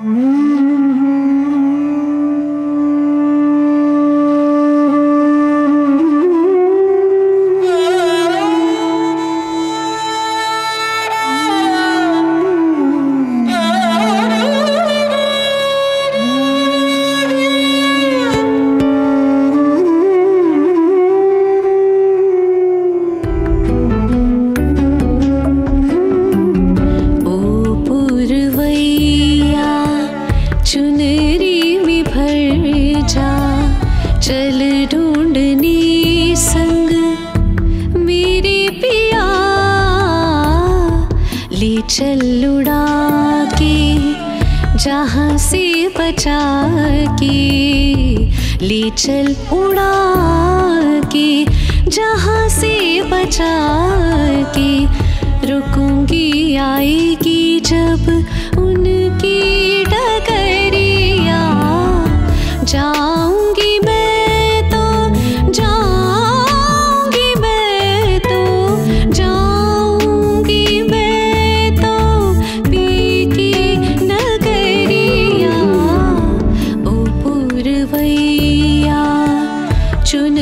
Mm-hmm. चल ढूँढने संग। मेरे पिया, ले चल उड़ा के जहाँ से बचा के ले चल उड़ा के जहाँ से बचा के रुकूँगी आएगी जब उनकी चुन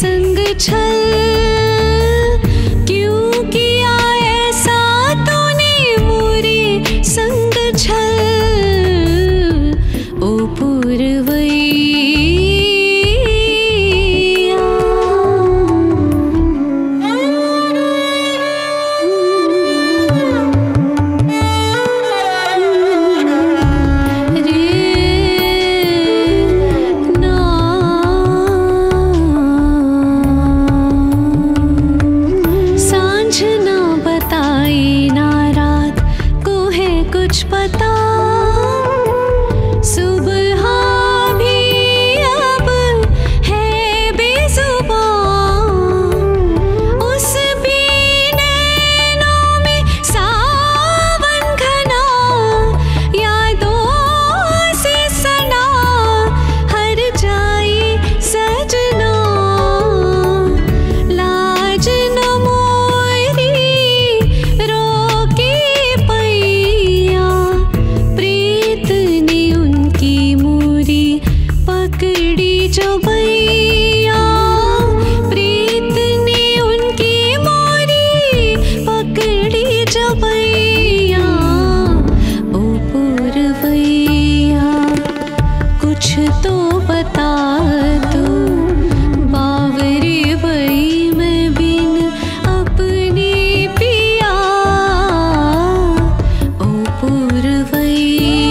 संग छल। जो प्रीत ने उनकी मोरी, पकड़ी जो कुछ तो बता दो। बावरी भई मैं बिन अपने पिया। ओ पूर्वैया